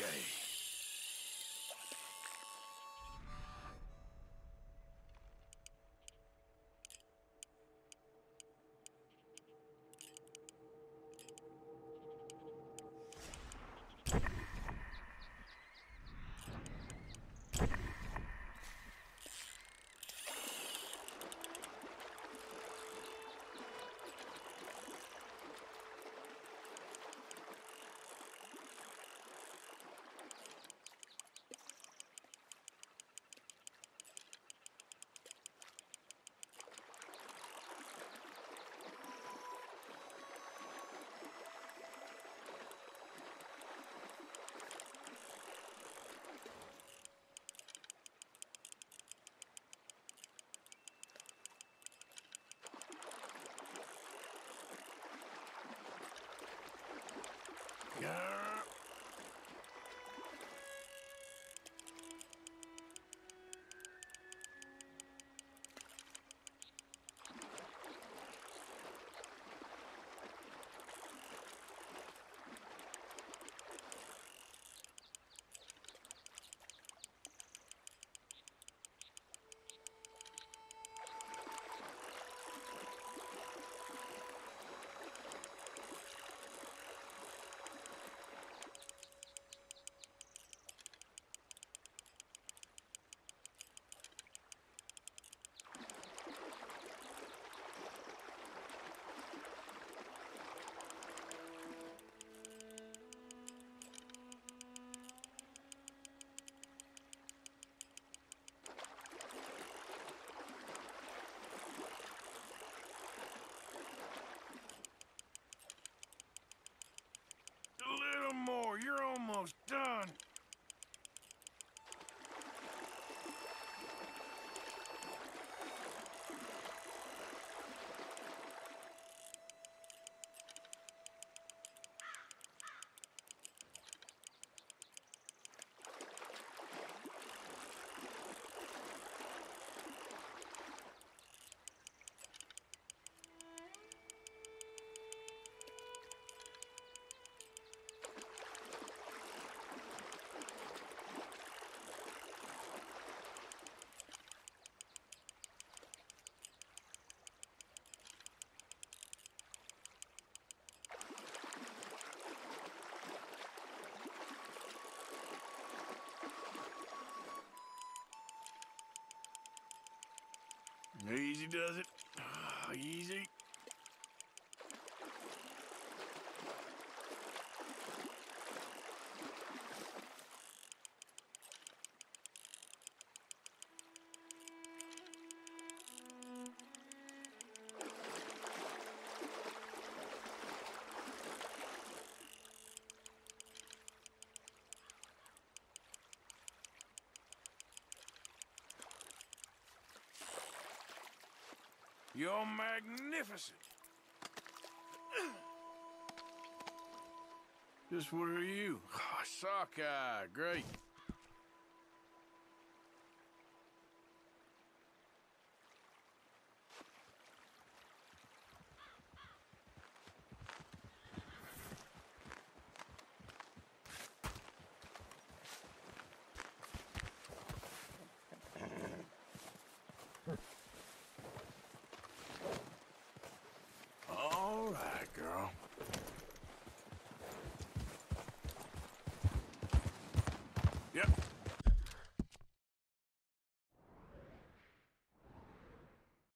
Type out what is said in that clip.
Okay. Easy does it. Ah, easy. You're magnificent. Just what are you? Ah, oh, sockeye, great. Yep,